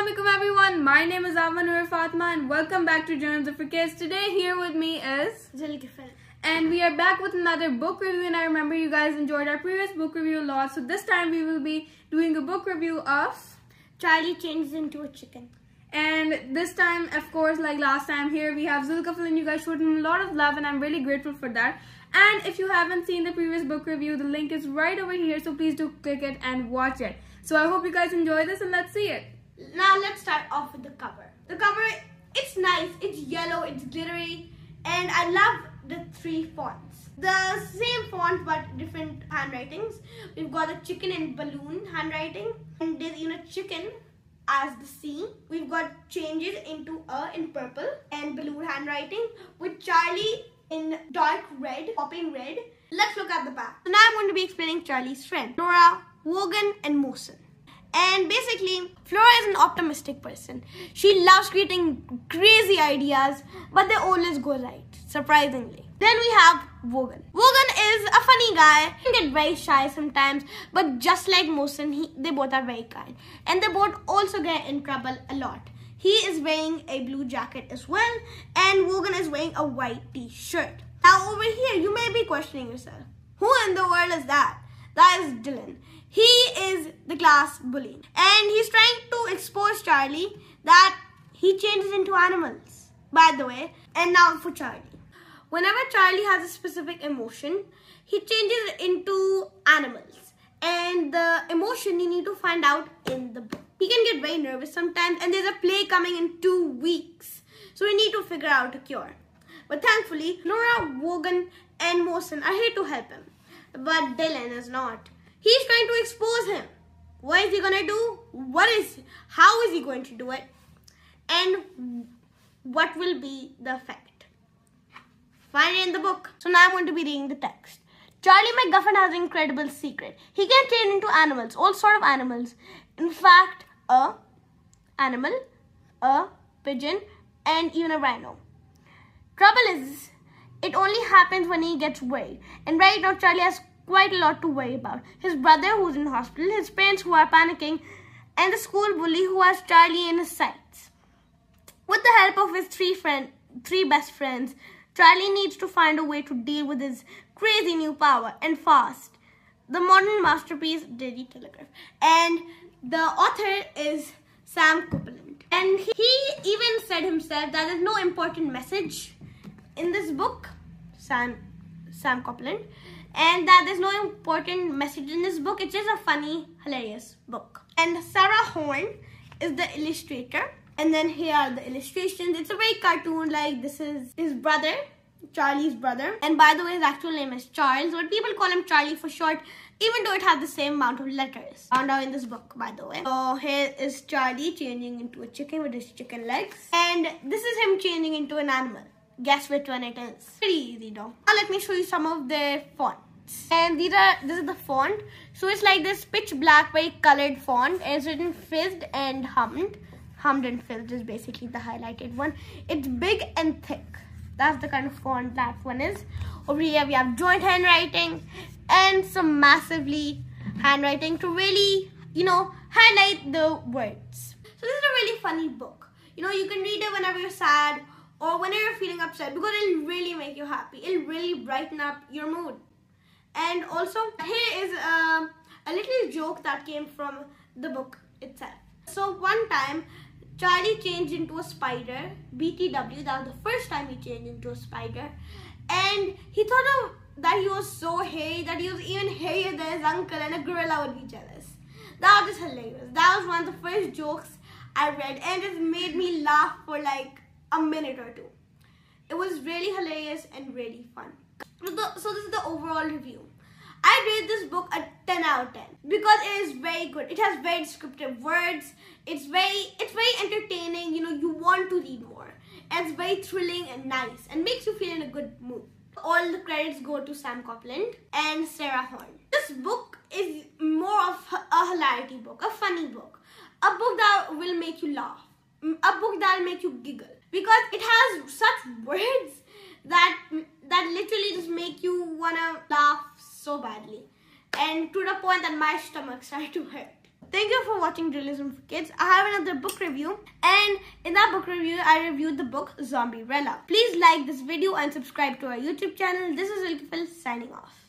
Assalamualaikum everyone. My name is Avan Nur Fatma and welcome back to Journalism for Kids. Today here with me is Zulkifil. and we are back with another book review and I remember you guys enjoyed our previous book review a lot. So this time we will be doing a book review of Charlie changes into a chicken. and this time of course like last time here we have Zulkifil and you guys showed him a lot of love and I'm really grateful for that. And if you haven't seen the previous book review, the link is right over here so please do click it and watch it. So I hope you guys enjoy this and let's see it. Now let's start off with the cover. The cover, it's nice, it's yellow, it's glittery, and I love the three fonts. The same font but different handwritings. We've got a chicken and balloon handwriting, and there's even a chicken as the C. We've got changes into a in purple and balloon handwriting with Charlie in dark red, popping red. Let's look at the back. So now I'm going to be explaining Charlie's friend, Nora, Wogan, and Mosen. And basically, Flora is an optimistic person. She loves creating crazy ideas, but they always go right, surprisingly. Then we have Wogan. Wogan is a funny guy. He can get very shy sometimes, but just like Mosen, he, they both are very kind. And they both also get in trouble a lot. He is wearing a blue jacket as well, and Wogan is wearing a white t-shirt. Now over here, you may be questioning yourself, who in the world is that? That is Dylan. He is the class bully. And he's trying to expose Charlie that he changes into animals, by the way. And now for Charlie. Whenever Charlie has a specific emotion, he changes into animals. And the emotion you need to find out in the book. He can get very nervous sometimes, and there's a play coming in two weeks. So we need to figure out a cure. But thankfully, Nora, Wogan, and Mosen are here to help him. But Dylan is not. He's trying to expose him. What is he gonna do? What is how is he going to do it? And what will be the effect? Find it in the book. So now I'm going to be reading the text. Charlie McGuffin has an incredible secret. He can turn into animals, all sort of animals. In fact, a animal, a pigeon, and even a rhino. Trouble is, it only happens when he gets worried. And right now, Charlie has quite a lot to worry about. His brother, who's in hospital, his parents, who are panicking, and the school bully, who has Charlie in his sights. With the help of his three friend, three best friends, Charlie needs to find a way to deal with his crazy new power and fast. The modern masterpiece, Daily Telegraph, and the author is Sam Copeland. And he even said himself that there's no important message in this book, Sam, Sam Copeland, and that there's no important message in this book. It's just a funny, hilarious book. And Sarah Horne is the illustrator. And then here are the illustrations. It's a very cartoon like this is his brother, Charlie's brother. And by the way, his actual name is Charles, but people call him Charlie for short, even though it has the same amount of letters. Found out in this book, by the way. So here is Charlie changing into a chicken with his chicken legs. And this is him changing into an animal. Guess which one it is. Pretty easy though. Now let me show you some of their fonts. And these are this is the font. So it's like this pitch black, very colored font. It's written fizzed and hummed. Hummed and fizzed is basically the highlighted one. It's big and thick. That's the kind of font that one is. Over here we have joint handwriting and some massively handwriting to really, you know, highlight the words. So this is a really funny book. You know, you can read it whenever you're sad or whenever you're feeling upset because it'll really make you happy. It'll really brighten up your mood. And also, here is a, a little joke that came from the book itself. So one time, Charlie changed into a spider, BTW, that was the first time he changed into a spider. And he thought of that he was so hairy that he was even hairier than his uncle and a gorilla would be jealous. That was just hilarious. That was one of the first jokes I read and it made me laugh for like a minute or two. It was really hilarious and really fun. So, this is the overall review. I rate this book a 10 out of 10 because it is very good. It has very descriptive words. It's very it's very entertaining. You know, you want to read more. And it's very thrilling and nice and makes you feel in a good mood. All the credits go to Sam Copeland and Sarah Horne. This book is more of a hilarity book, a funny book, a book that will make you laugh, a book that will make you giggle because it has such words that that literally just make you wanna laugh so badly and to the point that my stomach started to hurt Thank you for watching Journalism for Kids. I have another book review and in that book review I reviewed the book Zombierella. Please like this video and subscribe to our YouTube channel. This is Zulkifil signing off.